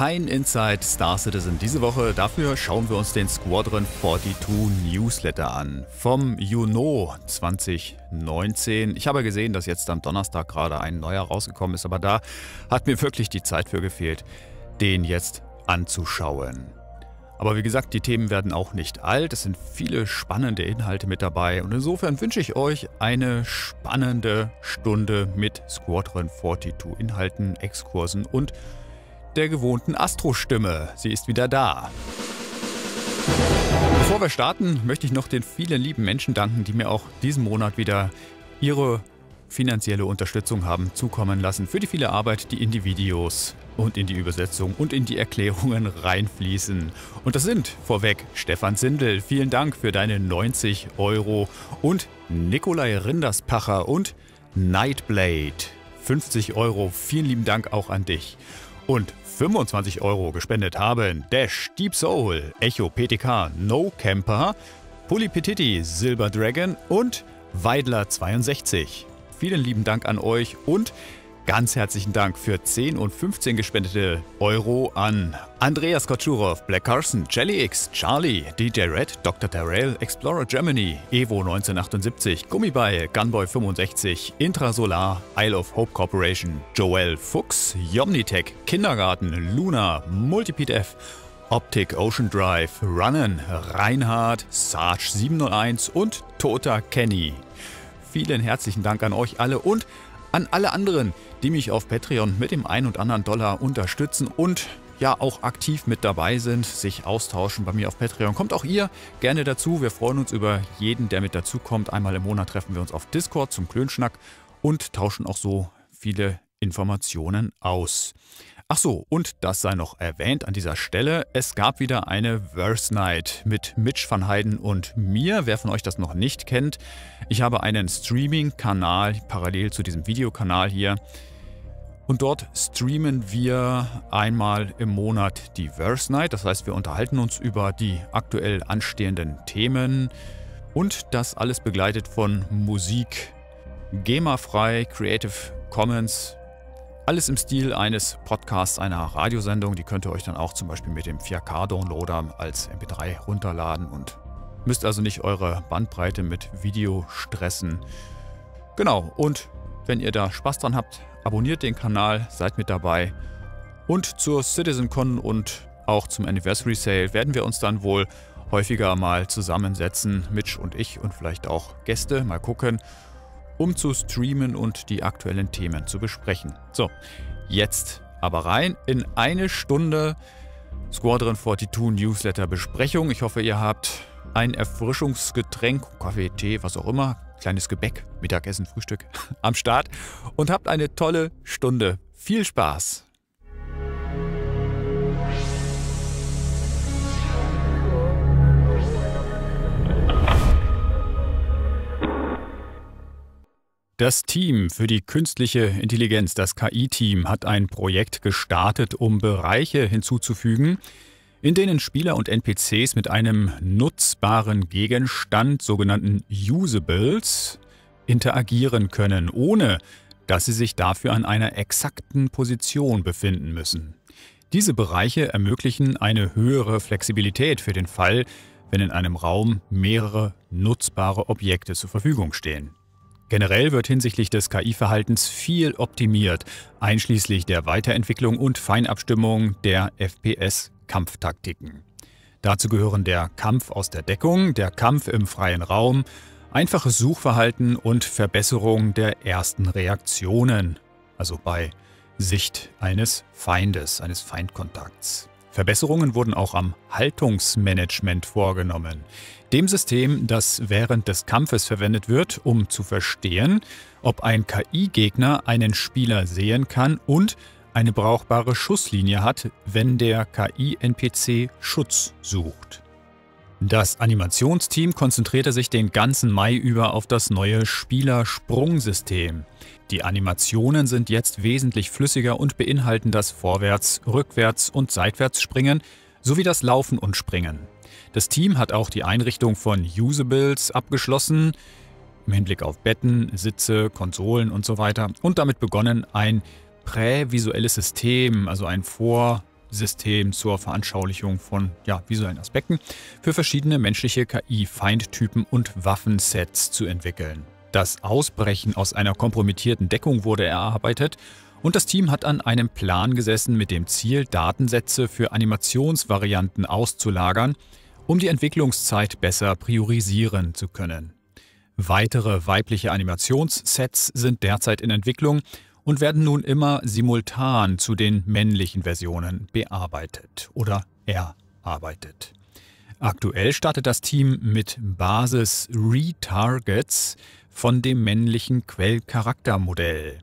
kein Inside Star Citizen diese Woche. Dafür schauen wir uns den Squadron 42 Newsletter an. Vom Juno 2019. Ich habe gesehen, dass jetzt am Donnerstag gerade ein neuer rausgekommen ist, aber da hat mir wirklich die Zeit für gefehlt, den jetzt anzuschauen. Aber wie gesagt, die Themen werden auch nicht alt. Es sind viele spannende Inhalte mit dabei. Und insofern wünsche ich euch eine spannende Stunde mit Squadron 42 Inhalten, Exkursen und der gewohnten Astro-Stimme. Sie ist wieder da. Bevor wir starten, möchte ich noch den vielen lieben Menschen danken, die mir auch diesen Monat wieder ihre finanzielle Unterstützung haben zukommen lassen für die viele Arbeit, die in die Videos und in die Übersetzung und in die Erklärungen reinfließen. Und das sind vorweg Stefan Sindel, vielen Dank für deine 90 Euro und Nikolai Rinderspacher und Nightblade 50 Euro. Vielen lieben Dank auch an dich. Und 25 Euro gespendet haben Dash, Deep Soul, Echo PTK, No Camper, Pulipetiti, Silver Dragon und Weidler62. Vielen lieben Dank an euch und ganz herzlichen Dank für 10 und 15 gespendete Euro an Andreas Kotschurov, Black Carson, Jelly X, Charlie, DJ Red, Dr. Terrell, Explorer Germany, Evo 1978, Gummibeil, Gunboy 65, Intrasolar, Isle of Hope Corporation, Joel Fuchs, Yomnitech, Kindergarten, Luna, Multipede F, Optic Ocean Drive, Runnen, Reinhard, Sarge 701 und Tota Kenny. Vielen herzlichen Dank an euch alle und an alle anderen, die mich auf Patreon mit dem ein und anderen Dollar unterstützen und ja auch aktiv mit dabei sind, sich austauschen bei mir auf Patreon. Kommt auch ihr gerne dazu. Wir freuen uns über jeden, der mit dazu kommt. Einmal im Monat treffen wir uns auf Discord zum Klönschnack und tauschen auch so viele Informationen aus. Ach so, und das sei noch erwähnt an dieser Stelle, es gab wieder eine Verse Night mit Mitch van Heiden und mir. Wer von euch das noch nicht kennt, ich habe einen Streaming-Kanal parallel zu diesem Videokanal hier. Und dort streamen wir einmal im Monat die Verse Night. Das heißt, wir unterhalten uns über die aktuell anstehenden Themen. Und das alles begleitet von Musik, GEMA-frei, Creative Commons, alles im Stil eines Podcasts, einer Radiosendung. Die könnt ihr euch dann auch zum Beispiel mit dem 4K-Downloader als MP3 runterladen und müsst also nicht eure Bandbreite mit Video stressen. Genau, und wenn ihr da Spaß dran habt, abonniert den Kanal, seid mit dabei. Und zur CitizenCon und auch zum Anniversary Sale werden wir uns dann wohl häufiger mal zusammensetzen, Mitch und ich und vielleicht auch Gäste, mal gucken um zu streamen und die aktuellen Themen zu besprechen. So, jetzt aber rein in eine Stunde Squadron 42 Newsletter Besprechung. Ich hoffe, ihr habt ein Erfrischungsgetränk, Kaffee, Tee, was auch immer, kleines Gebäck, Mittagessen, Frühstück am Start und habt eine tolle Stunde. Viel Spaß! Das Team für die künstliche Intelligenz, das KI-Team, hat ein Projekt gestartet, um Bereiche hinzuzufügen, in denen Spieler und NPCs mit einem nutzbaren Gegenstand, sogenannten Usables, interagieren können, ohne dass sie sich dafür an einer exakten Position befinden müssen. Diese Bereiche ermöglichen eine höhere Flexibilität für den Fall, wenn in einem Raum mehrere nutzbare Objekte zur Verfügung stehen. Generell wird hinsichtlich des KI-Verhaltens viel optimiert, einschließlich der Weiterentwicklung und Feinabstimmung der FPS-Kampftaktiken. Dazu gehören der Kampf aus der Deckung, der Kampf im freien Raum, einfaches Suchverhalten und Verbesserung der ersten Reaktionen, also bei Sicht eines Feindes, eines Feindkontakts. Verbesserungen wurden auch am Haltungsmanagement vorgenommen, dem System, das während des Kampfes verwendet wird, um zu verstehen, ob ein KI-Gegner einen Spieler sehen kann und eine brauchbare Schusslinie hat, wenn der KI-NPC Schutz sucht. Das Animationsteam konzentrierte sich den ganzen Mai über auf das neue Spieler-Sprungsystem. Die Animationen sind jetzt wesentlich flüssiger und beinhalten das Vorwärts-, Rückwärts- und Seitwärtsspringen sowie das Laufen und Springen. Das Team hat auch die Einrichtung von Usables abgeschlossen, im Hinblick auf Betten, Sitze, Konsolen und so weiter und damit begonnen, ein prävisuelles System, also ein vor System zur Veranschaulichung von ja, visuellen Aspekten für verschiedene menschliche KI-Feindtypen und Waffensets zu entwickeln. Das Ausbrechen aus einer kompromittierten Deckung wurde erarbeitet und das Team hat an einem Plan gesessen mit dem Ziel, Datensätze für Animationsvarianten auszulagern, um die Entwicklungszeit besser priorisieren zu können. Weitere weibliche Animationssets sind derzeit in Entwicklung und werden nun immer simultan zu den männlichen Versionen bearbeitet oder erarbeitet. Aktuell startet das Team mit Basis Retargets von dem männlichen Quellcharaktermodell.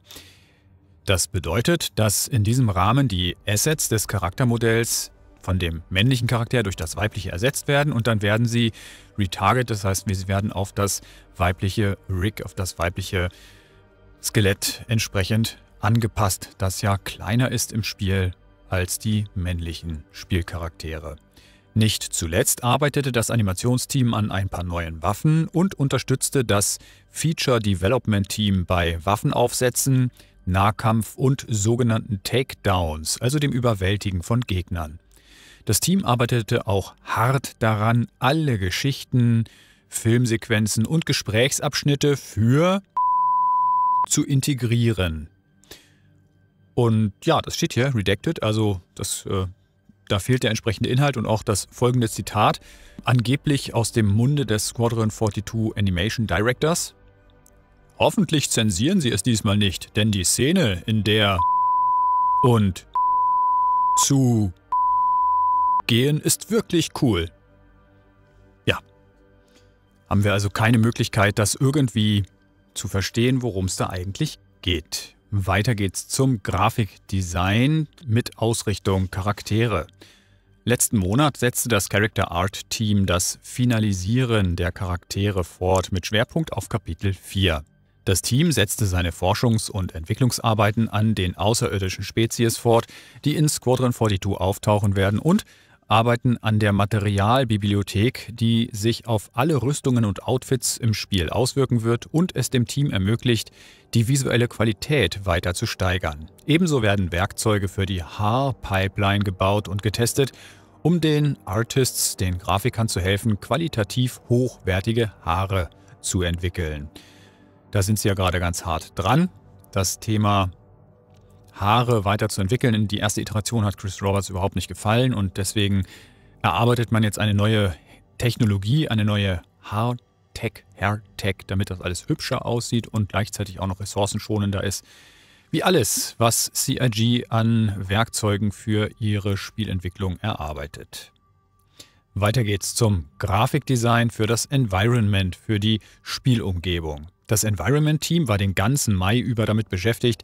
Das bedeutet, dass in diesem Rahmen die Assets des Charaktermodells von dem männlichen Charakter durch das weibliche ersetzt werden und dann werden sie retarget, das heißt, sie werden auf das weibliche Rig, auf das weibliche Skelett entsprechend angepasst, das ja kleiner ist im Spiel als die männlichen Spielcharaktere. Nicht zuletzt arbeitete das Animationsteam an ein paar neuen Waffen und unterstützte das Feature Development Team bei Waffenaufsätzen, Nahkampf und sogenannten Takedowns, also dem Überwältigen von Gegnern. Das Team arbeitete auch hart daran, alle Geschichten, Filmsequenzen und Gesprächsabschnitte für zu integrieren. Und ja, das steht hier, redacted, also das, äh, da fehlt der entsprechende Inhalt und auch das folgende Zitat, angeblich aus dem Munde des Squadron 42 Animation Directors. Hoffentlich zensieren sie es diesmal nicht, denn die Szene, in der und zu gehen ist wirklich cool. Ja. Haben wir also keine Möglichkeit, das irgendwie zu verstehen, worum es da eigentlich geht. Weiter geht's zum Grafikdesign mit Ausrichtung Charaktere. Letzten Monat setzte das Character Art Team das Finalisieren der Charaktere fort mit Schwerpunkt auf Kapitel 4. Das Team setzte seine Forschungs- und Entwicklungsarbeiten an den außerirdischen Spezies fort, die in Squadron 42 auftauchen werden und arbeiten an der Materialbibliothek, die sich auf alle Rüstungen und Outfits im Spiel auswirken wird und es dem Team ermöglicht, die visuelle Qualität weiter zu steigern. Ebenso werden Werkzeuge für die Haarpipeline gebaut und getestet, um den Artists, den Grafikern zu helfen, qualitativ hochwertige Haare zu entwickeln. Da sind sie ja gerade ganz hart dran. Das Thema Haare weiterzuentwickeln. Die erste Iteration hat Chris Roberts überhaupt nicht gefallen und deswegen erarbeitet man jetzt eine neue Technologie, eine neue Haartech, Hairtech, damit das alles hübscher aussieht und gleichzeitig auch noch ressourcenschonender ist. Wie alles, was CIG an Werkzeugen für ihre Spielentwicklung erarbeitet. Weiter geht's zum Grafikdesign für das Environment, für die Spielumgebung. Das Environment-Team war den ganzen Mai über damit beschäftigt,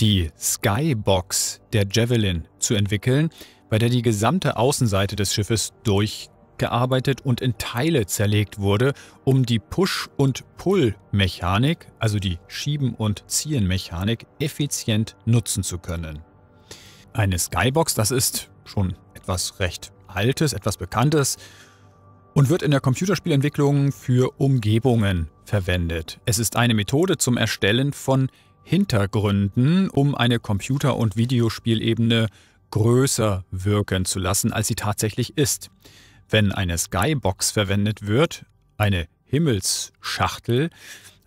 die Skybox der Javelin zu entwickeln, bei der die gesamte Außenseite des Schiffes durchgearbeitet und in Teile zerlegt wurde, um die Push- und Pull-Mechanik, also die Schieben- und Ziehen-Mechanik, effizient nutzen zu können. Eine Skybox, das ist schon etwas recht Altes, etwas Bekanntes und wird in der Computerspielentwicklung für Umgebungen verwendet. Es ist eine Methode zum Erstellen von Hintergründen, um eine Computer- und Videospielebene größer wirken zu lassen, als sie tatsächlich ist. Wenn eine Skybox verwendet wird, eine Himmelsschachtel,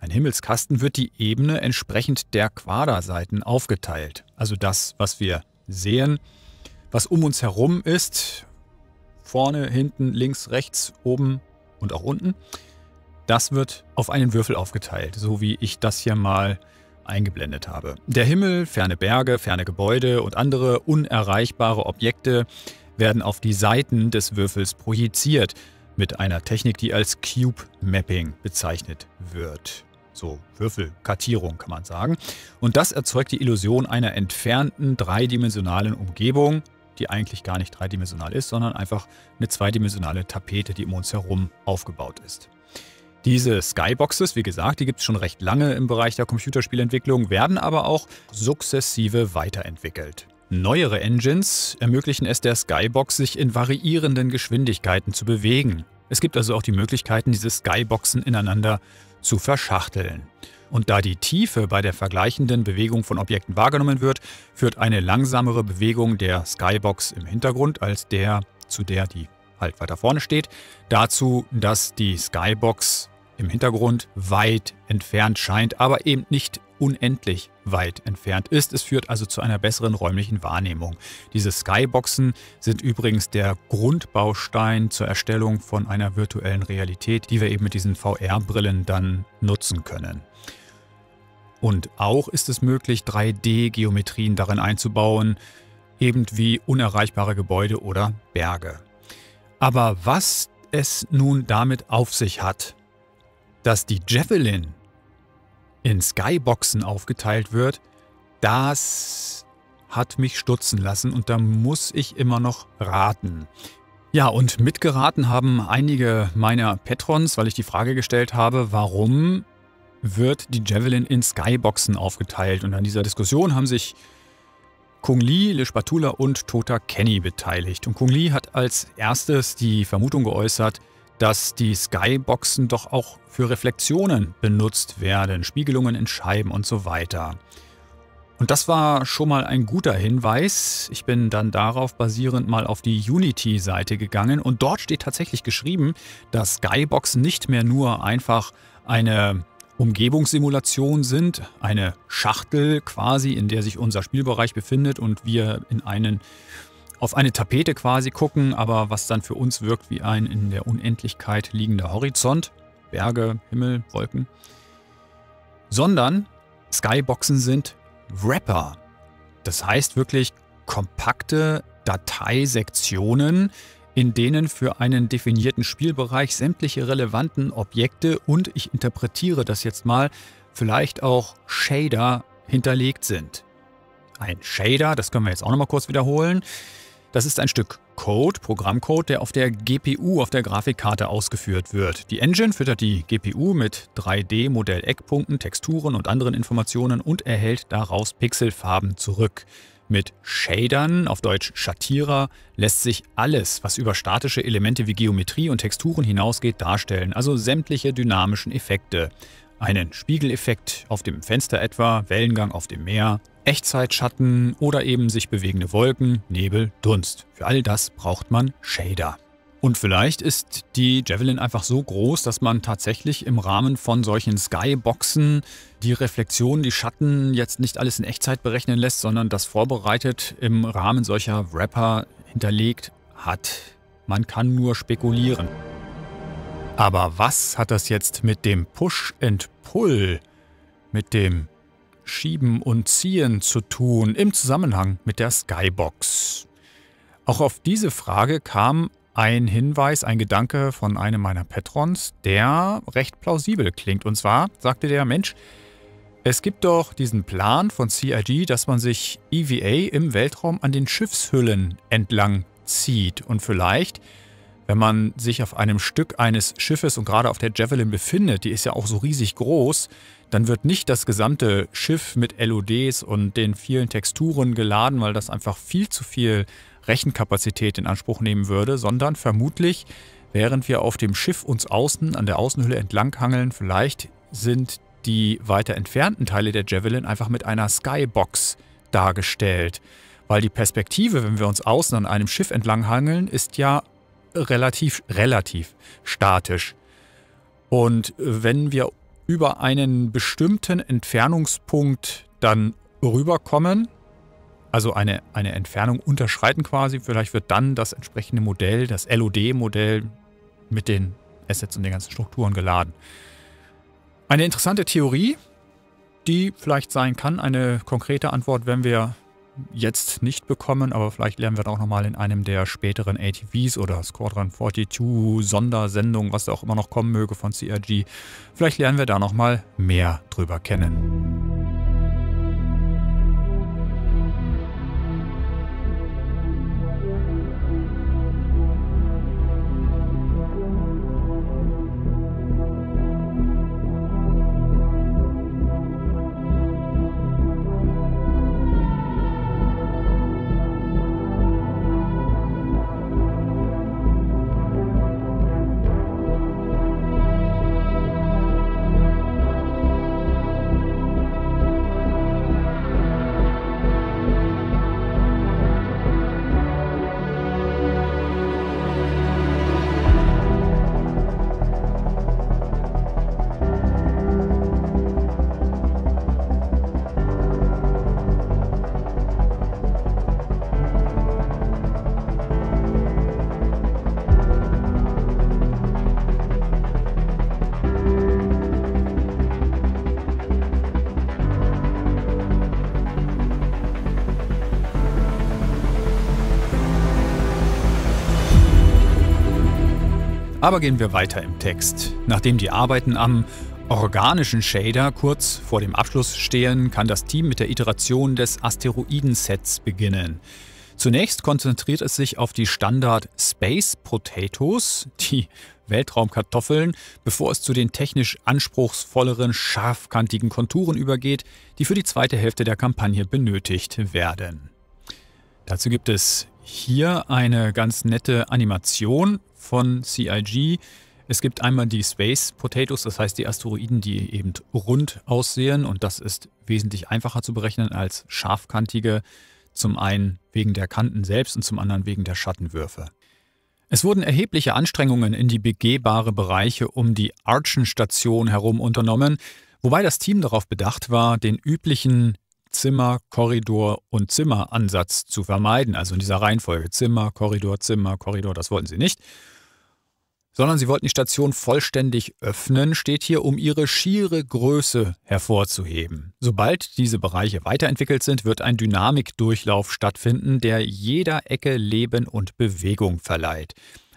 ein Himmelskasten, wird die Ebene entsprechend der Quaderseiten aufgeteilt. Also das, was wir sehen, was um uns herum ist, vorne, hinten, links, rechts, oben und auch unten, das wird auf einen Würfel aufgeteilt, so wie ich das hier mal eingeblendet habe. Der Himmel, ferne Berge, ferne Gebäude und andere unerreichbare Objekte werden auf die Seiten des Würfels projiziert mit einer Technik, die als Cube Mapping bezeichnet wird. So Würfelkartierung kann man sagen. Und das erzeugt die Illusion einer entfernten dreidimensionalen Umgebung, die eigentlich gar nicht dreidimensional ist, sondern einfach eine zweidimensionale Tapete, die um uns herum aufgebaut ist. Diese Skyboxes, wie gesagt, die gibt es schon recht lange im Bereich der Computerspielentwicklung, werden aber auch sukzessive weiterentwickelt. Neuere Engines ermöglichen es der Skybox, sich in variierenden Geschwindigkeiten zu bewegen. Es gibt also auch die Möglichkeiten, diese Skyboxen ineinander zu verschachteln. Und da die Tiefe bei der vergleichenden Bewegung von Objekten wahrgenommen wird, führt eine langsamere Bewegung der Skybox im Hintergrund als der, zu der die halt weiter vorne steht, dazu, dass die Skybox im Hintergrund weit entfernt scheint, aber eben nicht unendlich weit entfernt ist. Es führt also zu einer besseren räumlichen Wahrnehmung. Diese Skyboxen sind übrigens der Grundbaustein zur Erstellung von einer virtuellen Realität, die wir eben mit diesen VR-Brillen dann nutzen können. Und auch ist es möglich, 3D-Geometrien darin einzubauen, eben wie unerreichbare Gebäude oder Berge. Aber was es nun damit auf sich hat, dass die Javelin in Skyboxen aufgeteilt wird, das hat mich stutzen lassen und da muss ich immer noch raten. Ja, und mitgeraten haben einige meiner Patrons, weil ich die Frage gestellt habe, warum wird die Javelin in Skyboxen aufgeteilt? Und an dieser Diskussion haben sich Kung Lee, Le Spatula und Tota Kenny beteiligt. Und Kung Lee hat als erstes die Vermutung geäußert, dass die Skyboxen doch auch für Reflexionen benutzt werden, Spiegelungen in Scheiben und so weiter. Und das war schon mal ein guter Hinweis. Ich bin dann darauf basierend mal auf die Unity-Seite gegangen und dort steht tatsächlich geschrieben, dass Skyboxen nicht mehr nur einfach eine Umgebungssimulation sind, eine Schachtel quasi, in der sich unser Spielbereich befindet und wir in einen auf eine Tapete quasi gucken, aber was dann für uns wirkt wie ein in der Unendlichkeit liegender Horizont. Berge, Himmel, Wolken. Sondern Skyboxen sind Wrapper. Das heißt wirklich kompakte Dateisektionen, in denen für einen definierten Spielbereich sämtliche relevanten Objekte und ich interpretiere das jetzt mal, vielleicht auch Shader hinterlegt sind. Ein Shader, das können wir jetzt auch nochmal kurz wiederholen, das ist ein Stück Code, Programmcode, der auf der GPU, auf der Grafikkarte ausgeführt wird. Die Engine füttert die GPU mit 3D-Modell-Eckpunkten, Texturen und anderen Informationen und erhält daraus Pixelfarben zurück. Mit Shadern, auf Deutsch Schattierer, lässt sich alles, was über statische Elemente wie Geometrie und Texturen hinausgeht, darstellen, also sämtliche dynamischen Effekte. Einen Spiegeleffekt auf dem Fenster etwa, Wellengang auf dem Meer, Echtzeitschatten oder eben sich bewegende Wolken, Nebel, Dunst. Für all das braucht man Shader. Und vielleicht ist die Javelin einfach so groß, dass man tatsächlich im Rahmen von solchen Skyboxen die Reflexion, die Schatten jetzt nicht alles in Echtzeit berechnen lässt, sondern das vorbereitet im Rahmen solcher Wrapper hinterlegt hat. Man kann nur spekulieren. Aber was hat das jetzt mit dem Push and Pull, mit dem Schieben und Ziehen zu tun im Zusammenhang mit der Skybox? Auch auf diese Frage kam ein Hinweis, ein Gedanke von einem meiner Patrons, der recht plausibel klingt. Und zwar sagte der Mensch, es gibt doch diesen Plan von CIG, dass man sich EVA im Weltraum an den Schiffshüllen entlang zieht. Und vielleicht, wenn man sich auf einem Stück eines Schiffes und gerade auf der Javelin befindet, die ist ja auch so riesig groß, dann wird nicht das gesamte Schiff mit LODs und den vielen Texturen geladen, weil das einfach viel zu viel Rechenkapazität in Anspruch nehmen würde, sondern vermutlich, während wir auf dem Schiff uns außen an der Außenhülle entlanghangeln, vielleicht sind die weiter entfernten Teile der Javelin einfach mit einer Skybox dargestellt. Weil die Perspektive, wenn wir uns außen an einem Schiff entlanghangeln, ist ja relativ, relativ statisch. Und wenn wir über einen bestimmten Entfernungspunkt dann rüberkommen, also eine, eine Entfernung unterschreiten quasi, vielleicht wird dann das entsprechende Modell, das LOD-Modell mit den Assets und den ganzen Strukturen geladen. Eine interessante Theorie, die vielleicht sein kann. Eine konkrete Antwort werden wir jetzt nicht bekommen, aber vielleicht lernen wir da auch nochmal in einem der späteren ATVs oder Squadron 42 Sondersendungen, was da auch immer noch kommen möge von CRG. Vielleicht lernen wir da nochmal mehr drüber kennen. Aber gehen wir weiter im Text. Nachdem die Arbeiten am organischen Shader kurz vor dem Abschluss stehen, kann das Team mit der Iteration des Asteroidensets beginnen. Zunächst konzentriert es sich auf die Standard Space Potatoes, die Weltraumkartoffeln, bevor es zu den technisch anspruchsvolleren, scharfkantigen Konturen übergeht, die für die zweite Hälfte der Kampagne benötigt werden. Dazu gibt es hier eine ganz nette Animation von CIG. Es gibt einmal die Space Potatoes, das heißt die Asteroiden, die eben rund aussehen und das ist wesentlich einfacher zu berechnen als scharfkantige zum einen wegen der Kanten selbst und zum anderen wegen der Schattenwürfe. Es wurden erhebliche Anstrengungen in die begehbare Bereiche um die Archenstation herum unternommen, wobei das Team darauf bedacht war, den üblichen Zimmer, Korridor und Zimmeransatz zu vermeiden, also in dieser Reihenfolge Zimmer, Korridor, Zimmer, Korridor, das wollten sie nicht sondern sie wollten die Station vollständig öffnen, steht hier, um ihre schiere Größe hervorzuheben. Sobald diese Bereiche weiterentwickelt sind, wird ein Dynamikdurchlauf stattfinden, der jeder Ecke Leben und Bewegung verleiht.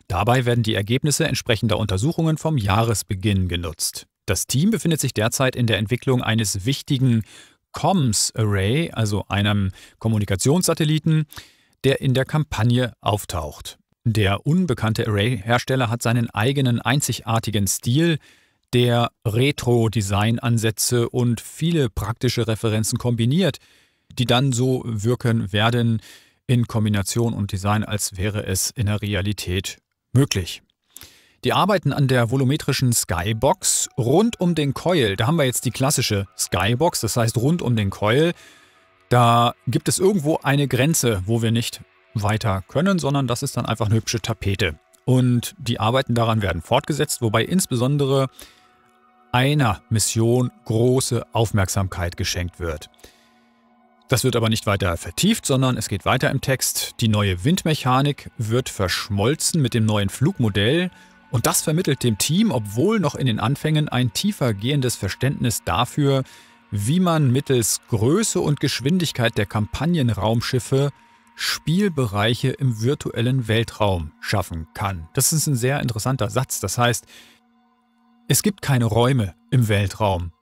Dabei werden die Ergebnisse entsprechender Untersuchungen vom Jahresbeginn genutzt. Das Team befindet sich derzeit in der Entwicklung eines wichtigen Comms Array, also einem Kommunikationssatelliten, der in der Kampagne auftaucht. Der unbekannte Array-Hersteller hat seinen eigenen einzigartigen Stil, der Retro-Design-Ansätze und viele praktische Referenzen kombiniert, die dann so wirken werden in Kombination und Design, als wäre es in der Realität möglich. Die Arbeiten an der volumetrischen Skybox rund um den Coil, da haben wir jetzt die klassische Skybox, das heißt rund um den Coil, da gibt es irgendwo eine Grenze, wo wir nicht weiter können, sondern das ist dann einfach eine hübsche Tapete. Und die Arbeiten daran werden fortgesetzt, wobei insbesondere einer Mission große Aufmerksamkeit geschenkt wird. Das wird aber nicht weiter vertieft, sondern es geht weiter im Text. Die neue Windmechanik wird verschmolzen mit dem neuen Flugmodell und das vermittelt dem Team, obwohl noch in den Anfängen, ein tiefer gehendes Verständnis dafür, wie man mittels Größe und Geschwindigkeit der Kampagnenraumschiffe Spielbereiche im virtuellen Weltraum schaffen kann. Das ist ein sehr interessanter Satz. Das heißt, es gibt keine Räume im Weltraum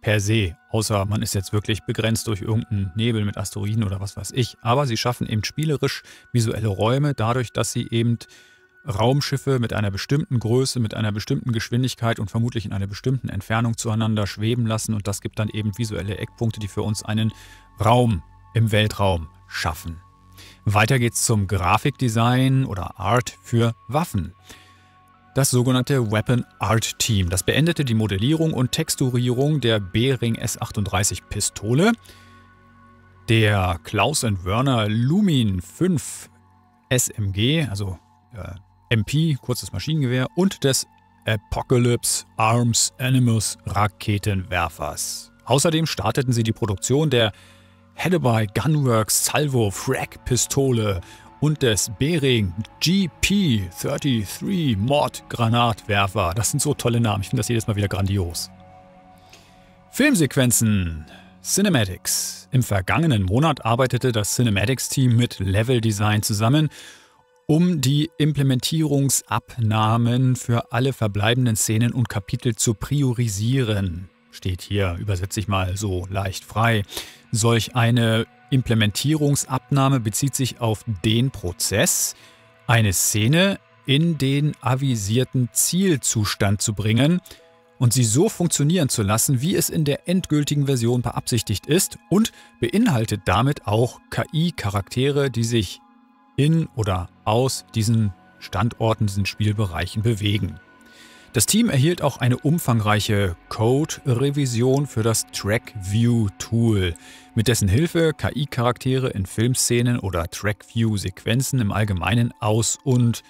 per se, außer man ist jetzt wirklich begrenzt durch irgendeinen Nebel mit Asteroiden oder was weiß ich. Aber sie schaffen eben spielerisch visuelle Räume dadurch, dass sie eben Raumschiffe mit einer bestimmten Größe, mit einer bestimmten Geschwindigkeit und vermutlich in einer bestimmten Entfernung zueinander schweben lassen. Und das gibt dann eben visuelle Eckpunkte, die für uns einen Raum im Weltraum schaffen. Weiter geht's zum Grafikdesign oder Art für Waffen. Das sogenannte Weapon Art Team. Das beendete die Modellierung und Texturierung der B-Ring S38 Pistole, der Klaus Wörner Lumin 5 SMG, also äh, MP, kurzes Maschinengewehr, und des Apocalypse Arms Animus Raketenwerfers. Außerdem starteten sie die Produktion der Hedeby Gunworks Salvo Frag Pistole und des Bering GP33 Mod Granatwerfer. Das sind so tolle Namen. Ich finde das jedes Mal wieder grandios. Filmsequenzen. Cinematics. Im vergangenen Monat arbeitete das Cinematics-Team mit Level Design zusammen, um die Implementierungsabnahmen für alle verbleibenden Szenen und Kapitel zu priorisieren steht hier, übersetze ich mal so leicht frei. Solch eine Implementierungsabnahme bezieht sich auf den Prozess, eine Szene in den avisierten Zielzustand zu bringen und sie so funktionieren zu lassen, wie es in der endgültigen Version beabsichtigt ist und beinhaltet damit auch KI-Charaktere, die sich in oder aus diesen Standorten, diesen Spielbereichen bewegen. Das Team erhielt auch eine umfangreiche Code-Revision für das TrackView-Tool, mit dessen Hilfe KI-Charaktere in Filmszenen oder TrackView-Sequenzen im Allgemeinen aus- und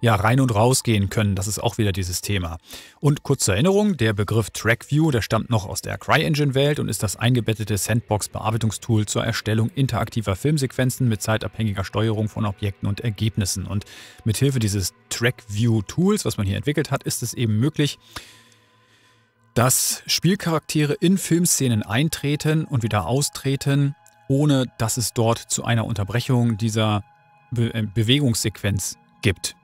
ja, rein und raus gehen können. Das ist auch wieder dieses Thema. Und kurz zur Erinnerung, der Begriff TrackView, der stammt noch aus der CryEngine-Welt und ist das eingebettete Sandbox-Bearbeitungstool zur Erstellung interaktiver Filmsequenzen mit zeitabhängiger Steuerung von Objekten und Ergebnissen. Und mit Hilfe dieses TrackView-Tools, was man hier entwickelt hat, ist es eben möglich, dass Spielcharaktere in Filmszenen eintreten und wieder austreten, ohne dass es dort zu einer Unterbrechung dieser Be äh, Bewegungssequenz gibt.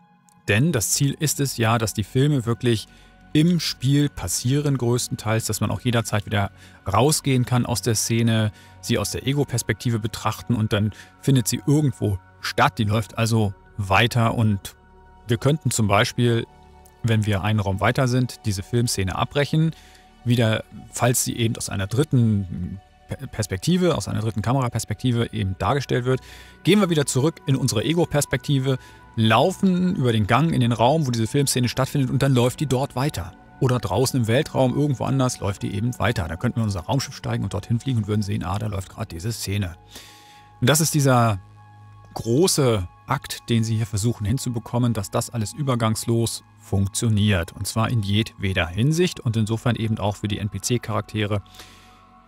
Denn das Ziel ist es ja, dass die Filme wirklich im Spiel passieren größtenteils, dass man auch jederzeit wieder rausgehen kann aus der Szene, sie aus der Ego-Perspektive betrachten und dann findet sie irgendwo statt. Die läuft also weiter und wir könnten zum Beispiel, wenn wir einen Raum weiter sind, diese Filmszene abbrechen, wieder, falls sie eben aus einer dritten Perspektive, aus einer dritten Kameraperspektive eben dargestellt wird, gehen wir wieder zurück in unsere Ego-Perspektive, laufen über den Gang in den Raum, wo diese Filmszene stattfindet und dann läuft die dort weiter. Oder draußen im Weltraum, irgendwo anders, läuft die eben weiter. Da könnten wir in unser Raumschiff steigen und dorthin fliegen und würden sehen, ah, da läuft gerade diese Szene. Und das ist dieser große Akt, den Sie hier versuchen hinzubekommen, dass das alles übergangslos funktioniert. Und zwar in jedweder Hinsicht und insofern eben auch für die NPC-Charaktere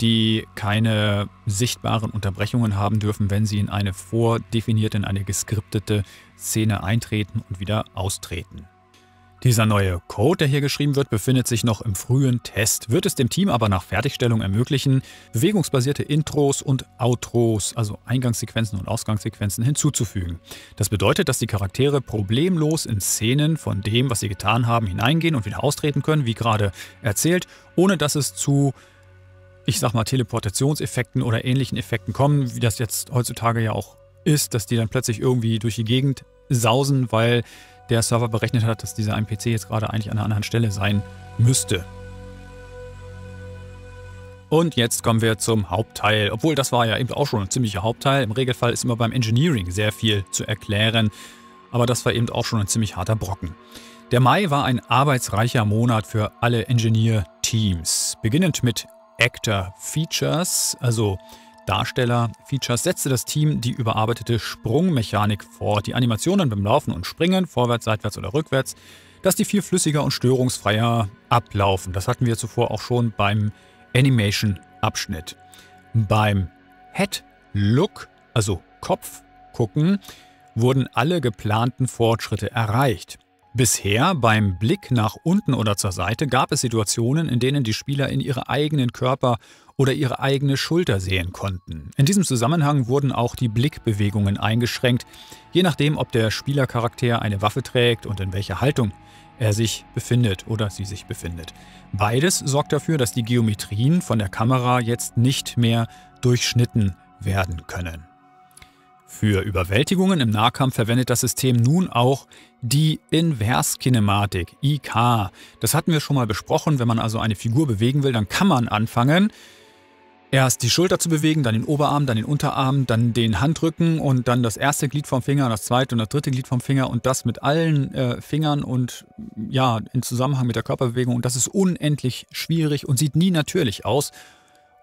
die keine sichtbaren Unterbrechungen haben dürfen, wenn sie in eine vordefinierte, in eine geskriptete Szene eintreten und wieder austreten. Dieser neue Code, der hier geschrieben wird, befindet sich noch im frühen Test, wird es dem Team aber nach Fertigstellung ermöglichen, bewegungsbasierte Intros und Outros, also Eingangssequenzen und Ausgangssequenzen hinzuzufügen. Das bedeutet, dass die Charaktere problemlos in Szenen von dem, was sie getan haben, hineingehen und wieder austreten können, wie gerade erzählt, ohne dass es zu ich sag mal, Teleportationseffekten oder ähnlichen Effekten kommen, wie das jetzt heutzutage ja auch ist, dass die dann plötzlich irgendwie durch die Gegend sausen, weil der Server berechnet hat, dass dieser NPC jetzt gerade eigentlich an einer anderen Stelle sein müsste. Und jetzt kommen wir zum Hauptteil. Obwohl das war ja eben auch schon ein ziemlicher Hauptteil. Im Regelfall ist immer beim Engineering sehr viel zu erklären. Aber das war eben auch schon ein ziemlich harter Brocken. Der Mai war ein arbeitsreicher Monat für alle Engineer-Teams. Beginnend mit Actor Features, also Darsteller Features, setzte das Team die überarbeitete Sprungmechanik fort. Die Animationen beim Laufen und Springen, vorwärts, seitwärts oder rückwärts, dass die viel flüssiger und störungsfreier ablaufen. Das hatten wir zuvor auch schon beim Animation-Abschnitt. Beim Head Look, also Kopf gucken, wurden alle geplanten Fortschritte erreicht. Bisher beim Blick nach unten oder zur Seite gab es Situationen, in denen die Spieler in ihre eigenen Körper oder ihre eigene Schulter sehen konnten. In diesem Zusammenhang wurden auch die Blickbewegungen eingeschränkt, je nachdem, ob der Spielercharakter eine Waffe trägt und in welcher Haltung er sich befindet oder sie sich befindet. Beides sorgt dafür, dass die Geometrien von der Kamera jetzt nicht mehr durchschnitten werden können. Für Überwältigungen im Nahkampf verwendet das System nun auch die Inverskinematik, IK. Das hatten wir schon mal besprochen. Wenn man also eine Figur bewegen will, dann kann man anfangen, erst die Schulter zu bewegen, dann den Oberarm, dann den Unterarm, dann den Handrücken und dann das erste Glied vom Finger, das zweite und das dritte Glied vom Finger und das mit allen äh, Fingern und ja, in Zusammenhang mit der Körperbewegung. Und das ist unendlich schwierig und sieht nie natürlich aus.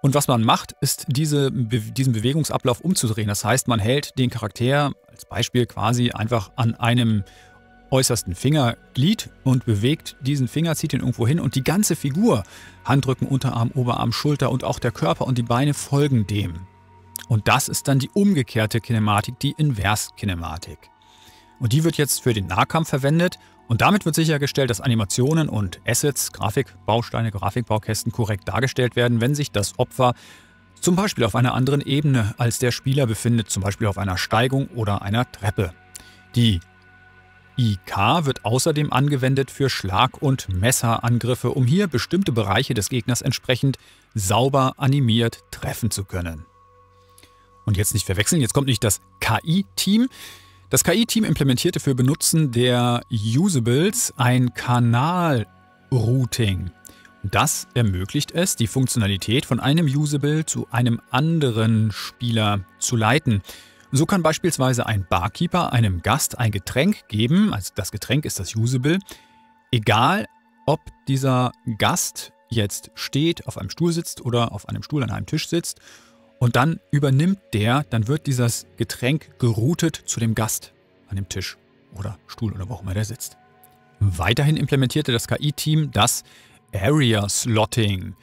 Und was man macht, ist diese, diesen Bewegungsablauf umzudrehen. Das heißt, man hält den Charakter als Beispiel quasi einfach an einem äußersten Fingerglied und bewegt diesen Finger, zieht ihn irgendwo hin und die ganze Figur, Handrücken, Unterarm, Oberarm, Schulter und auch der Körper und die Beine folgen dem. Und das ist dann die umgekehrte Kinematik, die Inverskinematik. Und die wird jetzt für den Nahkampf verwendet und damit wird sichergestellt, dass Animationen und Assets, Grafikbausteine, Grafikbaukästen korrekt dargestellt werden, wenn sich das Opfer zum Beispiel auf einer anderen Ebene als der Spieler befindet, zum Beispiel auf einer Steigung oder einer Treppe. Die IK wird außerdem angewendet für Schlag- und Messerangriffe, um hier bestimmte Bereiche des Gegners entsprechend sauber animiert treffen zu können. Und jetzt nicht verwechseln, jetzt kommt nicht das KI-Team, das KI-Team implementierte für Benutzen der Usables ein Kanal-Routing. Das ermöglicht es, die Funktionalität von einem Usable zu einem anderen Spieler zu leiten. So kann beispielsweise ein Barkeeper einem Gast ein Getränk geben, also das Getränk ist das Usable, egal ob dieser Gast jetzt steht, auf einem Stuhl sitzt oder auf einem Stuhl an einem Tisch sitzt und dann übernimmt der, dann wird dieses Getränk geroutet zu dem Gast an dem Tisch oder Stuhl oder wo auch immer der sitzt. Weiterhin implementierte das KI-Team das Area Slotting.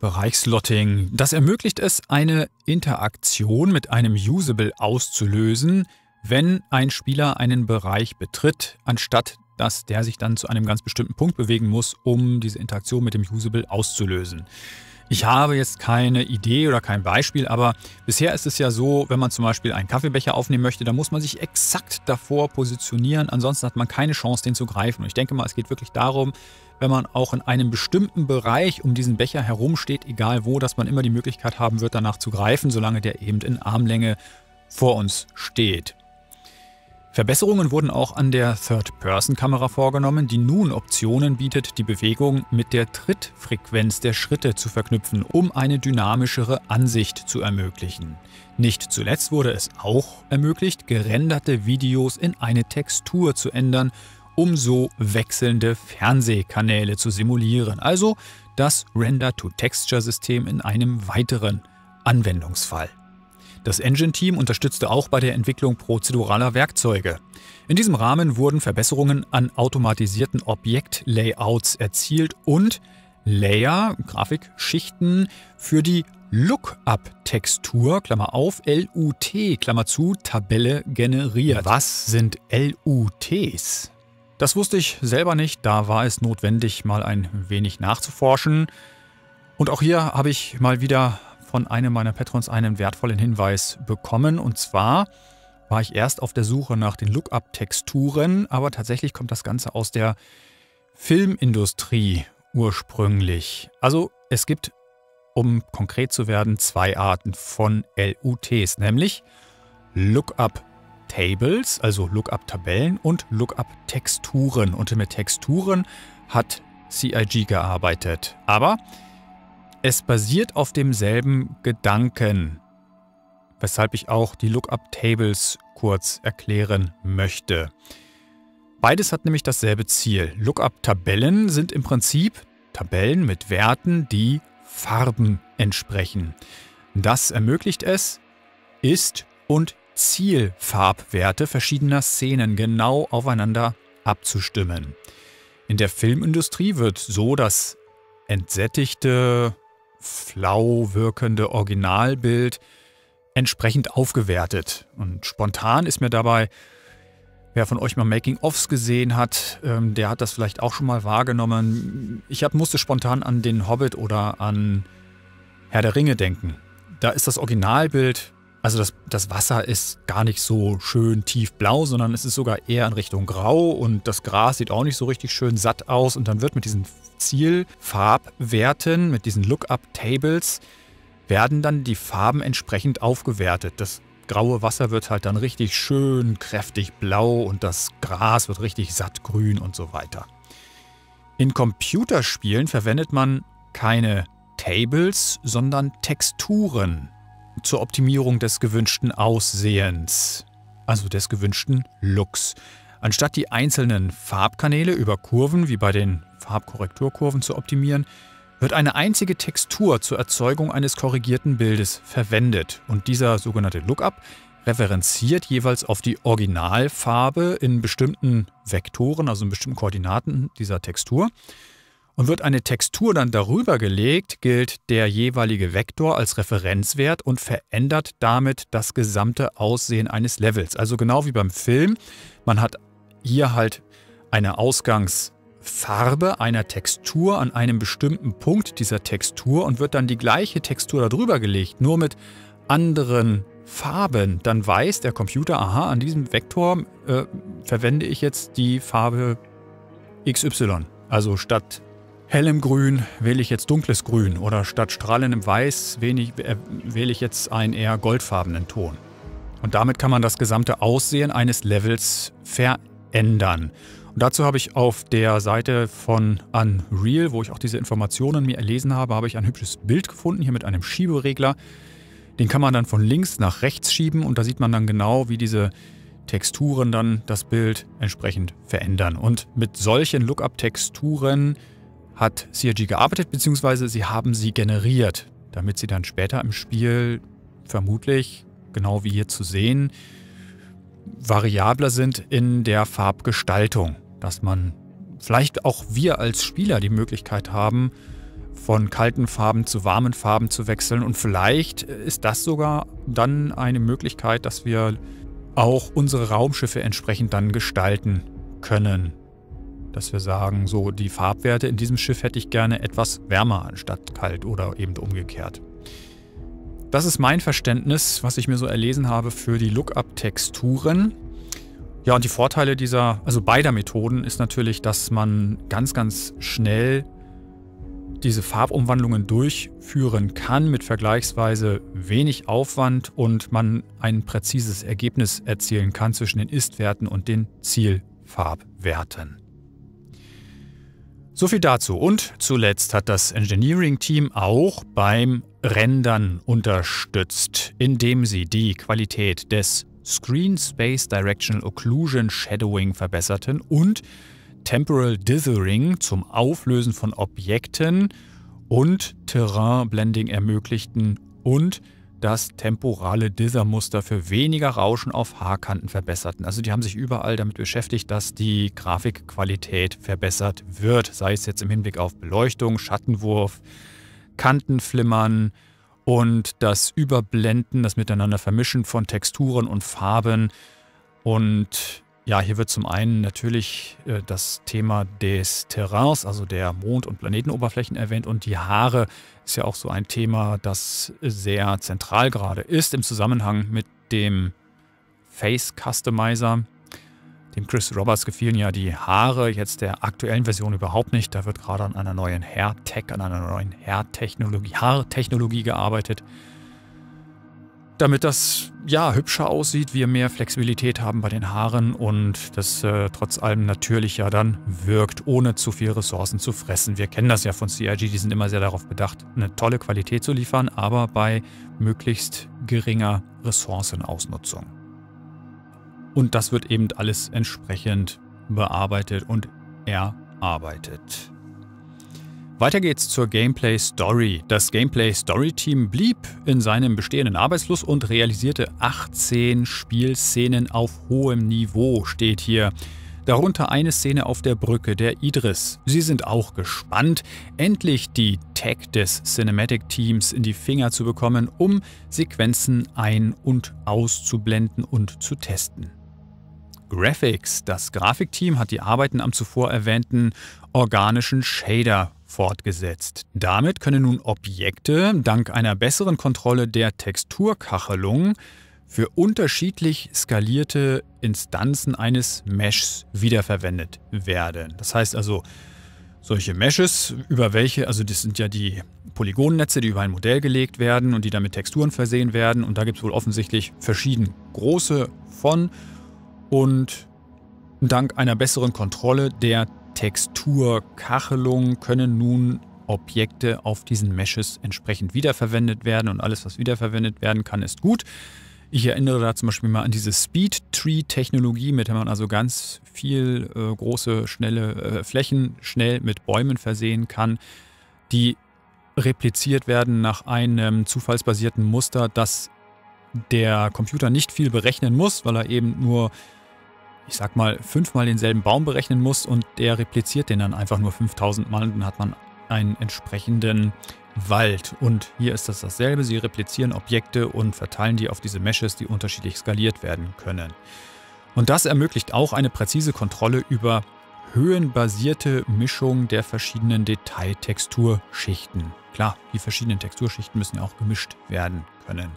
Bereichslotting. Das ermöglicht es, eine Interaktion mit einem Usable auszulösen, wenn ein Spieler einen Bereich betritt, anstatt dass der sich dann zu einem ganz bestimmten Punkt bewegen muss, um diese Interaktion mit dem Usable auszulösen. Ich habe jetzt keine Idee oder kein Beispiel, aber bisher ist es ja so, wenn man zum Beispiel einen Kaffeebecher aufnehmen möchte, dann muss man sich exakt davor positionieren. Ansonsten hat man keine Chance, den zu greifen. Und ich denke mal, es geht wirklich darum, wenn man auch in einem bestimmten Bereich um diesen Becher herum steht, egal wo, dass man immer die Möglichkeit haben wird, danach zu greifen, solange der eben in Armlänge vor uns steht. Verbesserungen wurden auch an der Third-Person-Kamera vorgenommen, die nun Optionen bietet, die Bewegung mit der Trittfrequenz der Schritte zu verknüpfen, um eine dynamischere Ansicht zu ermöglichen. Nicht zuletzt wurde es auch ermöglicht, gerenderte Videos in eine Textur zu ändern, um so wechselnde Fernsehkanäle zu simulieren, also das Render-to-Texture-System in einem weiteren Anwendungsfall. Das Engine-Team unterstützte auch bei der Entwicklung prozeduraler Werkzeuge. In diesem Rahmen wurden Verbesserungen an automatisierten Objektlayouts erzielt und Layer, Grafikschichten für die Lookup-Textur, Klammer auf, LUT, Klammer zu, Tabelle generiert. Was sind LUTs? Das wusste ich selber nicht, da war es notwendig, mal ein wenig nachzuforschen. Und auch hier habe ich mal wieder von einem meiner Patrons einen wertvollen Hinweis bekommen. Und zwar war ich erst auf der Suche nach den Lookup-Texturen, aber tatsächlich kommt das Ganze aus der Filmindustrie ursprünglich. Also es gibt, um konkret zu werden, zwei Arten von LUTs, nämlich Lookup Tables, also Lookup-Tabellen und Lookup-Texturen. Und mit Texturen hat CIG gearbeitet. Aber es basiert auf demselben Gedanken, weshalb ich auch die Lookup-Tables kurz erklären möchte. Beides hat nämlich dasselbe Ziel. Lookup-Tabellen sind im Prinzip Tabellen mit Werten, die Farben entsprechen. Das ermöglicht es, Ist- und Zielfarbwerte verschiedener Szenen genau aufeinander abzustimmen. In der Filmindustrie wird so das entsättigte flau wirkende Originalbild entsprechend aufgewertet. Und spontan ist mir dabei, wer von euch mal Making-ofs gesehen hat, ähm, der hat das vielleicht auch schon mal wahrgenommen. Ich hab, musste spontan an den Hobbit oder an Herr der Ringe denken. Da ist das Originalbild, also das, das Wasser ist gar nicht so schön tiefblau, sondern es ist sogar eher in Richtung Grau und das Gras sieht auch nicht so richtig schön satt aus und dann wird mit diesen Zielfarbwerten, mit diesen Lookup-Tables, werden dann die Farben entsprechend aufgewertet. Das graue Wasser wird halt dann richtig schön kräftig blau und das Gras wird richtig sattgrün und so weiter. In Computerspielen verwendet man keine Tables, sondern Texturen zur Optimierung des gewünschten Aussehens, also des gewünschten Looks. Anstatt die einzelnen Farbkanäle über Kurven wie bei den Farbkorrekturkurven zu optimieren, wird eine einzige Textur zur Erzeugung eines korrigierten Bildes verwendet und dieser sogenannte Lookup referenziert jeweils auf die Originalfarbe in bestimmten Vektoren, also in bestimmten Koordinaten dieser Textur. Und wird eine Textur dann darüber gelegt, gilt der jeweilige Vektor als Referenzwert und verändert damit das gesamte Aussehen eines Levels. Also genau wie beim Film, man hat hier halt eine Ausgangsfarbe einer Textur an einem bestimmten Punkt dieser Textur und wird dann die gleiche Textur darüber gelegt, nur mit anderen Farben. Dann weiß der Computer, aha, an diesem Vektor äh, verwende ich jetzt die Farbe XY. Also statt hellem Grün wähle ich jetzt dunkles Grün oder statt strahlendem Weiß äh, wähle ich jetzt einen eher goldfarbenen Ton. Und damit kann man das gesamte Aussehen eines Levels verändern ändern. Und dazu habe ich auf der Seite von Unreal, wo ich auch diese Informationen mir erlesen habe, habe ich ein hübsches Bild gefunden, hier mit einem Schieberegler. Den kann man dann von links nach rechts schieben und da sieht man dann genau, wie diese Texturen dann das Bild entsprechend verändern. Und mit solchen Lookup-Texturen hat CRG gearbeitet, beziehungsweise sie haben sie generiert, damit sie dann später im Spiel vermutlich, genau wie hier zu sehen, variabler sind in der Farbgestaltung, dass man vielleicht auch wir als Spieler die Möglichkeit haben, von kalten Farben zu warmen Farben zu wechseln und vielleicht ist das sogar dann eine Möglichkeit, dass wir auch unsere Raumschiffe entsprechend dann gestalten können. Dass wir sagen, so die Farbwerte in diesem Schiff hätte ich gerne etwas wärmer anstatt kalt oder eben umgekehrt. Das ist mein Verständnis, was ich mir so erlesen habe für die Lookup-Texturen. Ja, und die Vorteile dieser, also beider Methoden ist natürlich, dass man ganz, ganz schnell diese Farbumwandlungen durchführen kann mit vergleichsweise wenig Aufwand und man ein präzises Ergebnis erzielen kann zwischen den Ist-Werten und den Zielfarbwerten. So viel dazu. Und zuletzt hat das Engineering-Team auch beim Rendern unterstützt, indem sie die Qualität des Screen Space Directional Occlusion Shadowing verbesserten und Temporal Dithering zum Auflösen von Objekten und Terrain Blending ermöglichten und das temporale Dither-Muster für weniger Rauschen auf Haarkanten verbesserten. Also die haben sich überall damit beschäftigt, dass die Grafikqualität verbessert wird, sei es jetzt im Hinblick auf Beleuchtung, Schattenwurf, Kantenflimmern und das Überblenden, das Miteinander vermischen von Texturen und Farben und ja, hier wird zum einen natürlich äh, das Thema des Terrains, also der Mond- und Planetenoberflächen erwähnt und die Haare ist ja auch so ein Thema, das sehr zentral gerade ist im Zusammenhang mit dem Face Customizer. Dem Chris Roberts gefielen ja die Haare jetzt der aktuellen Version überhaupt nicht. Da wird gerade an einer neuen Hair-Tech, an einer neuen Hair-Technologie, Haartechnologie gearbeitet damit das ja hübscher aussieht, wir mehr Flexibilität haben bei den Haaren und das äh, trotz allem natürlicher dann wirkt, ohne zu viel Ressourcen zu fressen. Wir kennen das ja von CIG, die sind immer sehr darauf bedacht, eine tolle Qualität zu liefern, aber bei möglichst geringer Ressourcenausnutzung. Und das wird eben alles entsprechend bearbeitet und erarbeitet. Weiter geht's zur Gameplay Story. Das Gameplay Story Team blieb in seinem bestehenden Arbeitsfluss und realisierte 18 Spielszenen auf hohem Niveau, steht hier. Darunter eine Szene auf der Brücke der Idris. Sie sind auch gespannt, endlich die Tech des Cinematic Teams in die Finger zu bekommen, um Sequenzen ein- und auszublenden und zu testen. Graphics. Das Grafikteam hat die Arbeiten am zuvor erwähnten organischen Shader fortgesetzt. Damit können nun Objekte dank einer besseren Kontrolle der Texturkachelung für unterschiedlich skalierte Instanzen eines Meshs wiederverwendet werden. Das heißt also, solche Meshes, über welche, also das sind ja die Polygonnetze, die über ein Modell gelegt werden und die dann mit Texturen versehen werden. Und da gibt es wohl offensichtlich verschieden große von. Und dank einer besseren Kontrolle der Texturkachelung können nun Objekte auf diesen Meshes entsprechend wiederverwendet werden und alles, was wiederverwendet werden kann, ist gut. Ich erinnere da zum Beispiel mal an diese Speed Tree Technologie, mit der man also ganz viel äh, große, schnelle äh, Flächen schnell mit Bäumen versehen kann, die repliziert werden nach einem zufallsbasierten Muster, das der Computer nicht viel berechnen muss, weil er eben nur ich sag mal, fünfmal denselben Baum berechnen muss und der repliziert den dann einfach nur 5000 Mal und dann hat man einen entsprechenden Wald. Und hier ist das dasselbe. Sie replizieren Objekte und verteilen die auf diese Meshes, die unterschiedlich skaliert werden können. Und das ermöglicht auch eine präzise Kontrolle über höhenbasierte Mischung der verschiedenen Detailtexturschichten. Klar, die verschiedenen Texturschichten müssen ja auch gemischt werden können.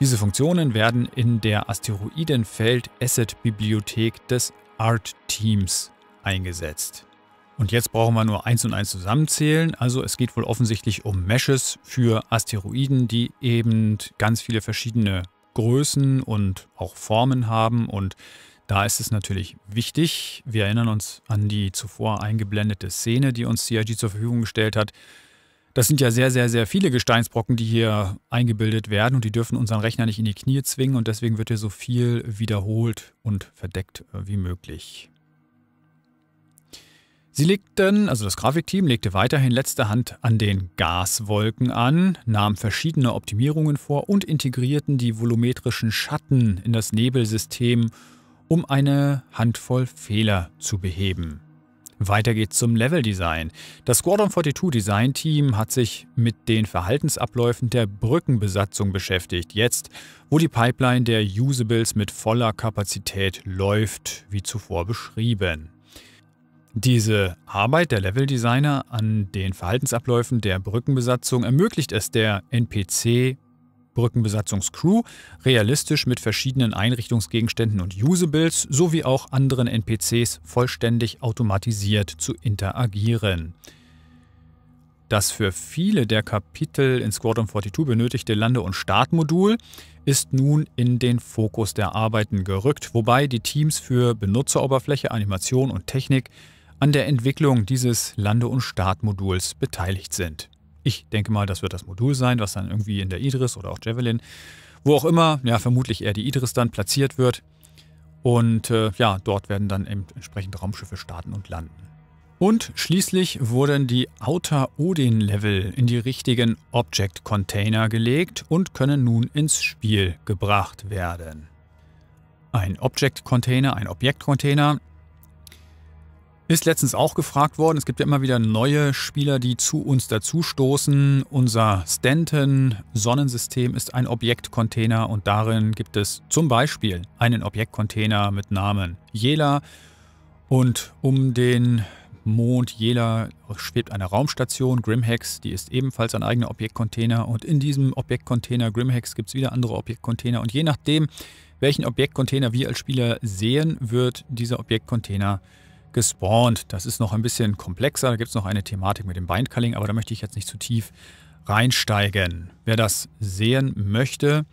Diese Funktionen werden in der Asteroidenfeld-Asset-Bibliothek des ART-Teams eingesetzt. Und jetzt brauchen wir nur eins und eins zusammenzählen. Also es geht wohl offensichtlich um Meshes für Asteroiden, die eben ganz viele verschiedene Größen und auch Formen haben. Und da ist es natürlich wichtig, wir erinnern uns an die zuvor eingeblendete Szene, die uns CIG zur Verfügung gestellt hat, das sind ja sehr, sehr, sehr viele Gesteinsbrocken, die hier eingebildet werden und die dürfen unseren Rechner nicht in die Knie zwingen und deswegen wird hier so viel wiederholt und verdeckt äh, wie möglich. Sie legten, also das Grafikteam legte weiterhin letzte Hand an den Gaswolken an, nahm verschiedene Optimierungen vor und integrierten die volumetrischen Schatten in das Nebelsystem, um eine Handvoll Fehler zu beheben. Weiter geht's zum Leveldesign. Das Squadron 42 Design Team hat sich mit den Verhaltensabläufen der Brückenbesatzung beschäftigt. Jetzt, wo die Pipeline der Usables mit voller Kapazität läuft, wie zuvor beschrieben. Diese Arbeit der Leveldesigner an den Verhaltensabläufen der Brückenbesatzung ermöglicht es der NPC Brückenbesatzungscrew realistisch mit verschiedenen Einrichtungsgegenständen und Usables sowie auch anderen NPCs vollständig automatisiert zu interagieren. Das für viele der Kapitel in Squadron 42 benötigte Lande- und Startmodul ist nun in den Fokus der Arbeiten gerückt, wobei die Teams für Benutzeroberfläche, Animation und Technik an der Entwicklung dieses Lande- und Startmoduls beteiligt sind. Ich denke mal, das wird das Modul sein, was dann irgendwie in der Idris oder auch Javelin, wo auch immer, ja, vermutlich eher die Idris dann platziert wird. Und äh, ja, dort werden dann entsprechend Raumschiffe starten und landen. Und schließlich wurden die Outer Odin Level in die richtigen Object Container gelegt und können nun ins Spiel gebracht werden. Ein Object Container, ein Objektcontainer ist letztens auch gefragt worden. Es gibt ja immer wieder neue Spieler, die zu uns dazustoßen. Unser Stanton-Sonnensystem ist ein Objektcontainer und darin gibt es zum Beispiel einen Objektcontainer mit Namen Jela. Und um den Mond Jela schwebt eine Raumstation, Grimhex, die ist ebenfalls ein eigener Objektcontainer. Und in diesem Objektcontainer Grimhex gibt es wieder andere Objektcontainer. Und je nachdem, welchen Objektcontainer wir als Spieler sehen, wird dieser Objektcontainer gespawnt. Das ist noch ein bisschen komplexer, da gibt es noch eine Thematik mit dem Bindculling, aber da möchte ich jetzt nicht zu tief reinsteigen. Wer das sehen möchte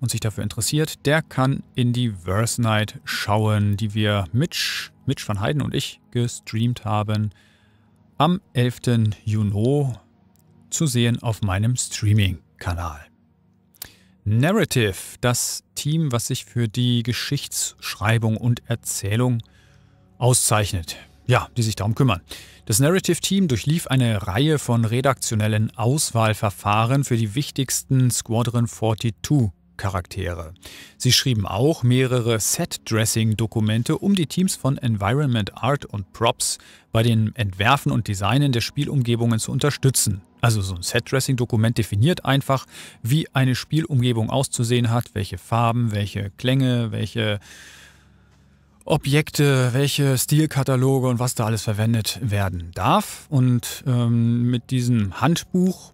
und sich dafür interessiert, der kann in die Verse Night schauen, die wir Mitch, Mitch van Heiden und ich gestreamt haben am 11. Juni zu sehen auf meinem Streaming-Kanal. Narrative, das Team, was sich für die Geschichtsschreibung und Erzählung auszeichnet. Ja, die sich darum kümmern. Das Narrative Team durchlief eine Reihe von redaktionellen Auswahlverfahren für die wichtigsten Squadron 42 Charaktere. Sie schrieben auch mehrere Set-Dressing-Dokumente, um die Teams von Environment Art und Props bei den Entwerfen und Designen der Spielumgebungen zu unterstützen. Also so ein Set-Dressing-Dokument definiert einfach, wie eine Spielumgebung auszusehen hat, welche Farben, welche Klänge, welche Objekte, welche Stilkataloge und was da alles verwendet werden darf. Und ähm, mit diesem Handbuch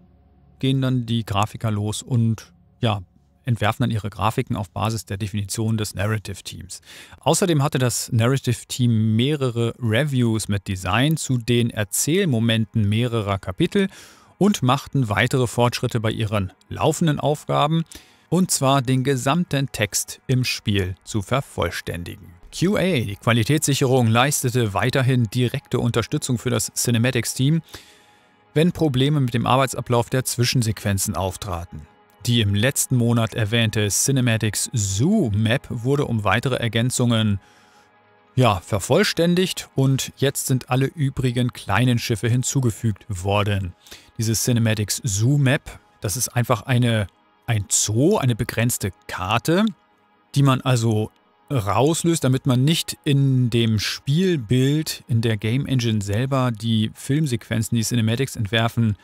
gehen dann die Grafiker los und ja, entwerfen dann ihre Grafiken auf Basis der Definition des Narrative Teams. Außerdem hatte das Narrative Team mehrere Reviews mit Design zu den Erzählmomenten mehrerer Kapitel und machten weitere Fortschritte bei ihren laufenden Aufgaben, und zwar den gesamten Text im Spiel zu vervollständigen. QA, die Qualitätssicherung, leistete weiterhin direkte Unterstützung für das Cinematics-Team, wenn Probleme mit dem Arbeitsablauf der Zwischensequenzen auftraten. Die im letzten Monat erwähnte Cinematics Zoo Map wurde um weitere Ergänzungen ja, vervollständigt und jetzt sind alle übrigen kleinen Schiffe hinzugefügt worden. Diese Cinematics Zoo Map, das ist einfach eine, ein Zoo, eine begrenzte Karte, die man also rauslöst, damit man nicht in dem Spielbild, in der Game Engine selber die Filmsequenzen, die Cinematics entwerfen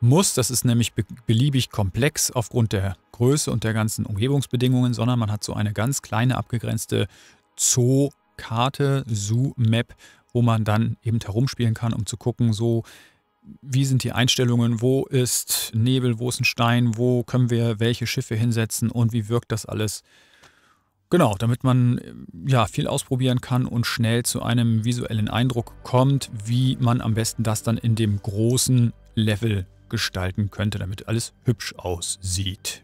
muss. Das ist nämlich beliebig komplex aufgrund der Größe und der ganzen Umgebungsbedingungen, sondern man hat so eine ganz kleine abgegrenzte Zoo-Karte, Zoo-Map, wo man dann eben herumspielen kann, um zu gucken, so wie sind die Einstellungen, wo ist Nebel, wo ist ein Stein, wo können wir welche Schiffe hinsetzen und wie wirkt das alles Genau, damit man ja viel ausprobieren kann und schnell zu einem visuellen Eindruck kommt, wie man am besten das dann in dem großen Level gestalten könnte, damit alles hübsch aussieht.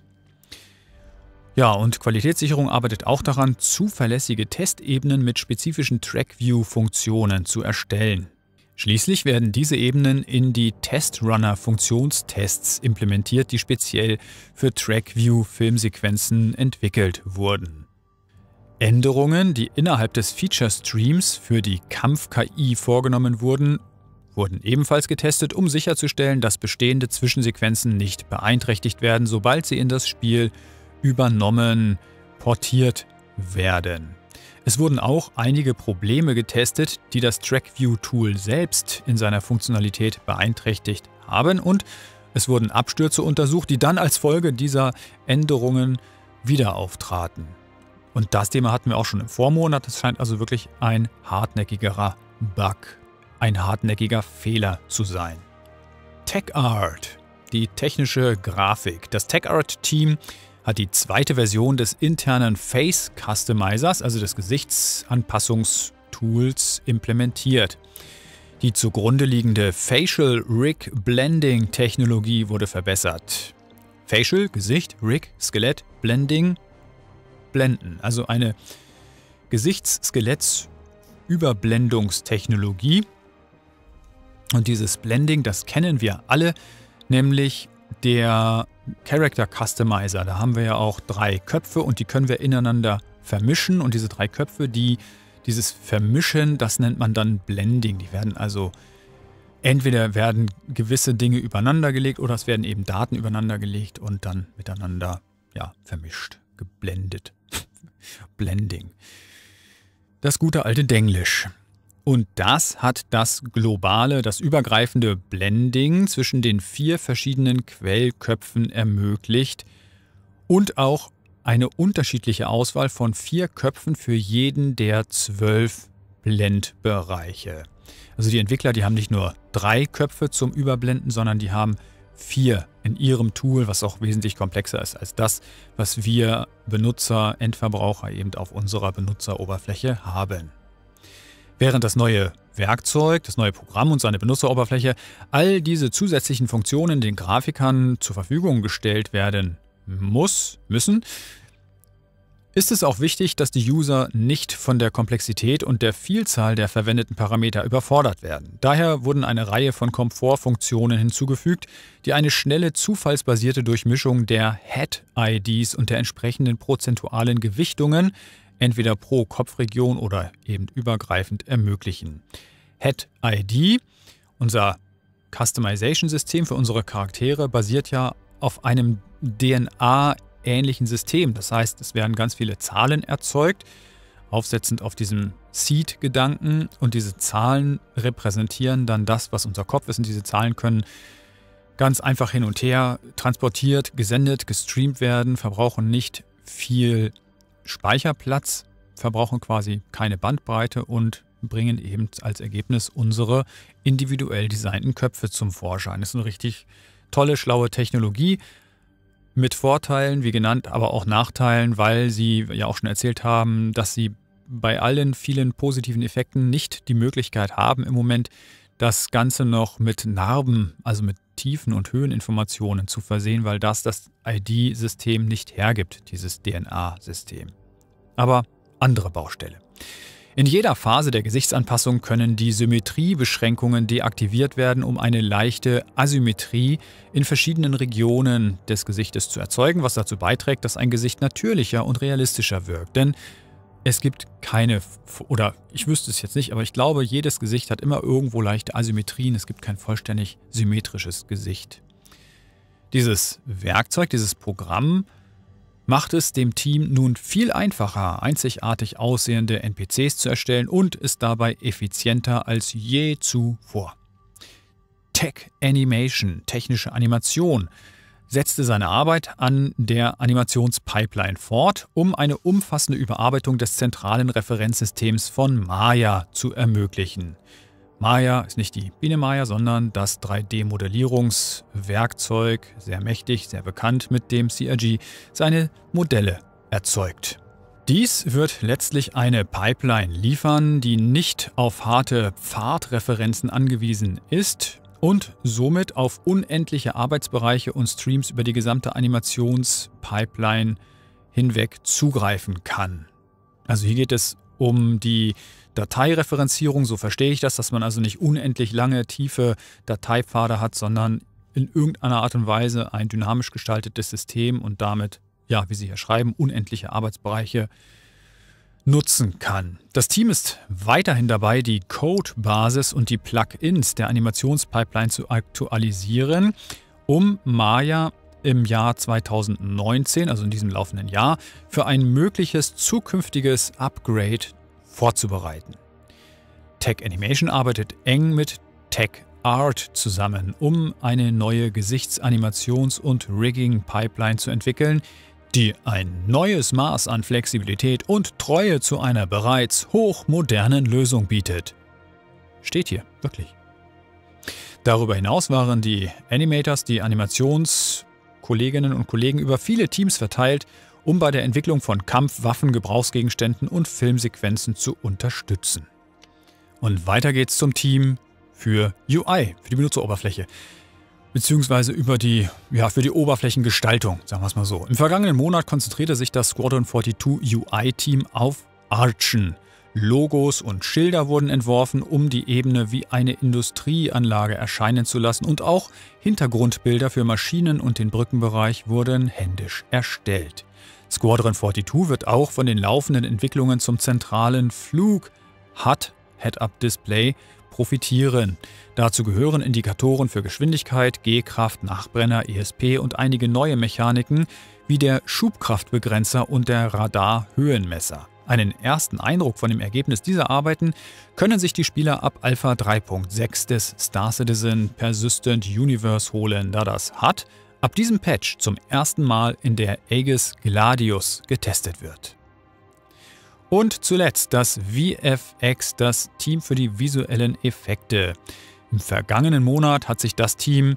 Ja, und Qualitätssicherung arbeitet auch daran, zuverlässige Testebenen mit spezifischen TrackView-Funktionen zu erstellen. Schließlich werden diese Ebenen in die Testrunner-Funktionstests implementiert, die speziell für TrackView-Filmsequenzen entwickelt wurden. Änderungen, die innerhalb des Feature-Streams für die Kampf-KI vorgenommen wurden, wurden ebenfalls getestet, um sicherzustellen, dass bestehende Zwischensequenzen nicht beeinträchtigt werden, sobald sie in das Spiel übernommen, portiert werden. Es wurden auch einige Probleme getestet, die das TrackView-Tool selbst in seiner Funktionalität beeinträchtigt haben und es wurden Abstürze untersucht, die dann als Folge dieser Änderungen wieder auftraten. Und das Thema hatten wir auch schon im Vormonat. Das scheint also wirklich ein hartnäckigerer Bug ein hartnäckiger Fehler zu sein. TechArt, die technische Grafik. Das TechArt-Team hat die zweite Version des internen Face Customizers, also des Gesichtsanpassungstools, implementiert. Die zugrunde liegende Facial Rig Blending Technologie wurde verbessert. Facial, Gesicht, Rig, Skelett, Blending, Blenden. Also eine Gesichtsskelettsüberblendungstechnologie. Und dieses Blending, das kennen wir alle, nämlich der Character Customizer. Da haben wir ja auch drei Köpfe und die können wir ineinander vermischen. Und diese drei Köpfe, die dieses Vermischen, das nennt man dann Blending. Die werden also entweder werden gewisse Dinge übereinander gelegt oder es werden eben Daten übereinander gelegt und dann miteinander ja, vermischt, geblendet. Blending. Das gute alte Denglisch. Und das hat das globale, das übergreifende Blending zwischen den vier verschiedenen Quellköpfen ermöglicht und auch eine unterschiedliche Auswahl von vier Köpfen für jeden der zwölf Blendbereiche. Also die Entwickler, die haben nicht nur drei Köpfe zum Überblenden, sondern die haben vier in ihrem Tool, was auch wesentlich komplexer ist als das, was wir Benutzer, Endverbraucher eben auf unserer Benutzeroberfläche haben. Während das neue Werkzeug, das neue Programm und seine Benutzeroberfläche all diese zusätzlichen Funktionen den Grafikern zur Verfügung gestellt werden muss, müssen, ist es auch wichtig, dass die User nicht von der Komplexität und der Vielzahl der verwendeten Parameter überfordert werden. Daher wurden eine Reihe von Komfortfunktionen hinzugefügt, die eine schnelle zufallsbasierte Durchmischung der Head-IDs und der entsprechenden prozentualen Gewichtungen entweder pro Kopfregion oder eben übergreifend ermöglichen. Head-ID, unser Customization-System für unsere Charaktere, basiert ja auf einem DNA- ähnlichen System. Das heißt, es werden ganz viele Zahlen erzeugt, aufsetzend auf diesem Seed-Gedanken und diese Zahlen repräsentieren dann das, was unser Kopf ist und diese Zahlen können ganz einfach hin und her transportiert, gesendet, gestreamt werden, verbrauchen nicht viel Speicherplatz, verbrauchen quasi keine Bandbreite und bringen eben als Ergebnis unsere individuell designten Köpfe zum Vorschein. Das ist eine richtig tolle, schlaue Technologie, mit Vorteilen, wie genannt, aber auch Nachteilen, weil Sie ja auch schon erzählt haben, dass Sie bei allen vielen positiven Effekten nicht die Möglichkeit haben, im Moment das Ganze noch mit Narben, also mit Tiefen- und Höheninformationen zu versehen, weil das das ID-System nicht hergibt, dieses DNA-System. Aber andere Baustelle. In jeder Phase der Gesichtsanpassung können die Symmetriebeschränkungen deaktiviert werden, um eine leichte Asymmetrie in verschiedenen Regionen des Gesichtes zu erzeugen, was dazu beiträgt, dass ein Gesicht natürlicher und realistischer wirkt. Denn es gibt keine, oder ich wüsste es jetzt nicht, aber ich glaube, jedes Gesicht hat immer irgendwo leichte Asymmetrien. Es gibt kein vollständig symmetrisches Gesicht. Dieses Werkzeug, dieses Programm macht es dem Team nun viel einfacher, einzigartig aussehende NPCs zu erstellen und ist dabei effizienter als je zuvor. Tech Animation, technische Animation, setzte seine Arbeit an der Animationspipeline fort, um eine umfassende Überarbeitung des zentralen Referenzsystems von Maya zu ermöglichen. Maya ist nicht die Biene Maya, sondern das 3D-Modellierungswerkzeug, sehr mächtig, sehr bekannt, mit dem CRG seine Modelle erzeugt. Dies wird letztlich eine Pipeline liefern, die nicht auf harte Pfadreferenzen angewiesen ist und somit auf unendliche Arbeitsbereiche und Streams über die gesamte Animationspipeline hinweg zugreifen kann. Also hier geht es um die Dateireferenzierung, so verstehe ich das, dass man also nicht unendlich lange, tiefe Dateipfade hat, sondern in irgendeiner Art und Weise ein dynamisch gestaltetes System und damit, ja, wie Sie hier schreiben, unendliche Arbeitsbereiche nutzen kann. Das Team ist weiterhin dabei, die Codebasis und die Plugins der Animationspipeline zu aktualisieren, um Maya im Jahr 2019, also in diesem laufenden Jahr, für ein mögliches zukünftiges Upgrade vorzubereiten. Tech Animation arbeitet eng mit Tech Art zusammen, um eine neue Gesichtsanimations- und Rigging-Pipeline zu entwickeln, die ein neues Maß an Flexibilität und Treue zu einer bereits hochmodernen Lösung bietet. Steht hier, wirklich. Darüber hinaus waren die Animators, die Animationskolleginnen und Kollegen über viele Teams verteilt, um bei der Entwicklung von Kampf-, Waffen-, Gebrauchsgegenständen und Filmsequenzen zu unterstützen. Und weiter geht's zum Team für UI, für die Benutzeroberfläche. Beziehungsweise über die, ja, für die Oberflächengestaltung, sagen wir es mal so. Im vergangenen Monat konzentrierte sich das Squadron 42 UI-Team auf Archen. Logos und Schilder wurden entworfen, um die Ebene wie eine Industrieanlage erscheinen zu lassen und auch Hintergrundbilder für Maschinen und den Brückenbereich wurden händisch erstellt. Squadron 42 wird auch von den laufenden Entwicklungen zum zentralen Flug HUD Head-Up-Display profitieren. Dazu gehören Indikatoren für Geschwindigkeit, G-Kraft, Nachbrenner, ESP und einige neue Mechaniken wie der Schubkraftbegrenzer und der Radar-Höhenmesser. Einen ersten Eindruck von dem Ergebnis dieser Arbeiten können sich die Spieler ab Alpha 3.6 des Star Citizen Persistent Universe holen, da das HUD ab diesem Patch zum ersten Mal in der Aegis Gladius getestet wird. Und zuletzt das VFX, das Team für die visuellen Effekte. Im vergangenen Monat hat sich das Team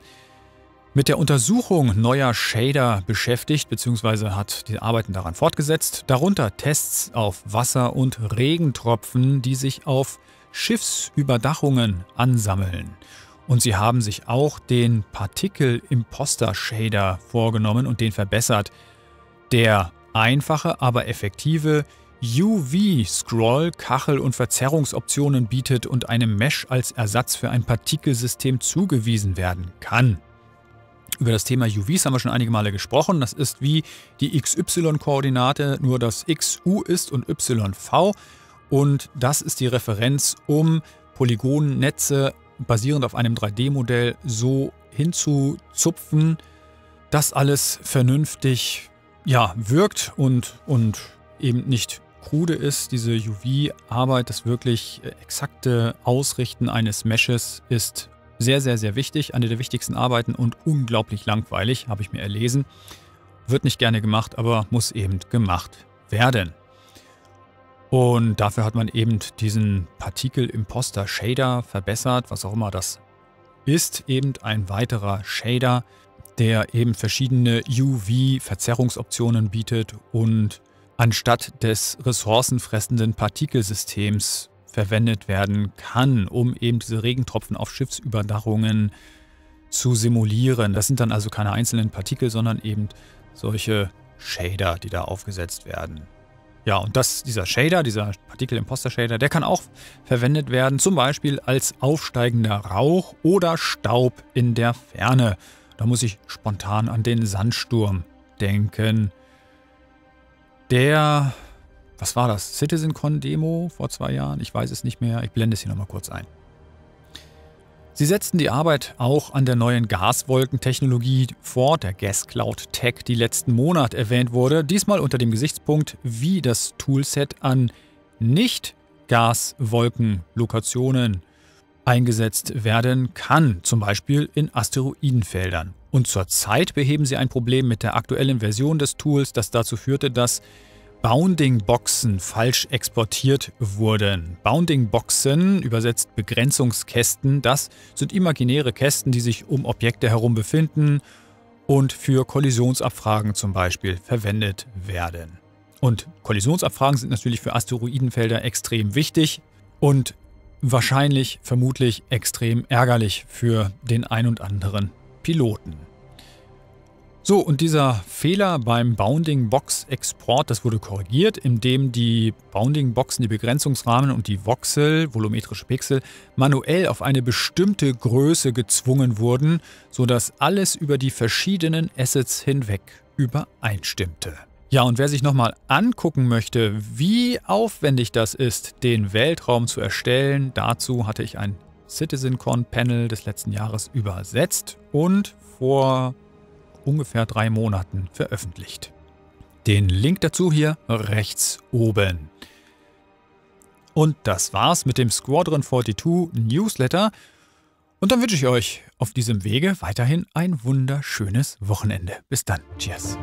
mit der Untersuchung neuer Shader beschäftigt bzw. hat die Arbeiten daran fortgesetzt, darunter Tests auf Wasser- und Regentropfen, die sich auf Schiffsüberdachungen ansammeln. Und sie haben sich auch den Partikel-Imposter-Shader vorgenommen und den verbessert, der einfache, aber effektive UV-Scroll, Kachel- und Verzerrungsoptionen bietet und einem Mesh als Ersatz für ein Partikelsystem zugewiesen werden kann. Über das Thema UVs haben wir schon einige Male gesprochen. Das ist wie die XY-Koordinate, nur dass XU ist und YV. Und das ist die Referenz, um Polygonnetze basierend auf einem 3D-Modell so hinzuzupfen, dass alles vernünftig ja, wirkt und, und eben nicht krude ist, diese UV-Arbeit, das wirklich äh, exakte Ausrichten eines Meshes ist sehr, sehr, sehr wichtig. Eine der wichtigsten Arbeiten und unglaublich langweilig, habe ich mir erlesen. Wird nicht gerne gemacht, aber muss eben gemacht werden. Und dafür hat man eben diesen Partikel-Imposter-Shader verbessert, was auch immer das ist. Eben ein weiterer Shader, der eben verschiedene UV-Verzerrungsoptionen bietet und anstatt des ressourcenfressenden Partikelsystems verwendet werden kann, um eben diese Regentropfen auf Schiffsüberdachungen zu simulieren. Das sind dann also keine einzelnen Partikel, sondern eben solche Shader, die da aufgesetzt werden. Ja, und das, dieser Shader, dieser Partikel-Imposter-Shader, der kann auch verwendet werden, zum Beispiel als aufsteigender Rauch oder Staub in der Ferne. Da muss ich spontan an den Sandsturm denken der, was war das, CitizenCon-Demo vor zwei Jahren? Ich weiß es nicht mehr. Ich blende es hier nochmal kurz ein. Sie setzten die Arbeit auch an der neuen Gaswolkentechnologie fort, der Gas Cloud Tech, die letzten Monat erwähnt wurde, diesmal unter dem Gesichtspunkt, wie das Toolset an Nicht-Gaswolkenlokationen eingesetzt werden kann, zum Beispiel in Asteroidenfeldern. Und zurzeit beheben sie ein Problem mit der aktuellen Version des Tools, das dazu führte, dass Bounding-Boxen falsch exportiert wurden. Bounding-Boxen, übersetzt Begrenzungskästen, das sind imaginäre Kästen, die sich um Objekte herum befinden und für Kollisionsabfragen zum Beispiel verwendet werden. Und Kollisionsabfragen sind natürlich für Asteroidenfelder extrem wichtig und wahrscheinlich, vermutlich extrem ärgerlich für den ein und anderen Piloten. So, und dieser Fehler beim Bounding Box Export, das wurde korrigiert, indem die Bounding Boxen, die Begrenzungsrahmen und die Voxel, volumetrische Pixel, manuell auf eine bestimmte Größe gezwungen wurden, sodass alles über die verschiedenen Assets hinweg übereinstimmte. Ja, und wer sich nochmal angucken möchte, wie aufwendig das ist, den Weltraum zu erstellen, dazu hatte ich ein CitizenCon Panel des letzten Jahres übersetzt und vor ungefähr drei Monaten veröffentlicht. Den Link dazu hier rechts oben. Und das war's mit dem Squadron 42 Newsletter. Und dann wünsche ich euch auf diesem Wege weiterhin ein wunderschönes Wochenende. Bis dann. Cheers.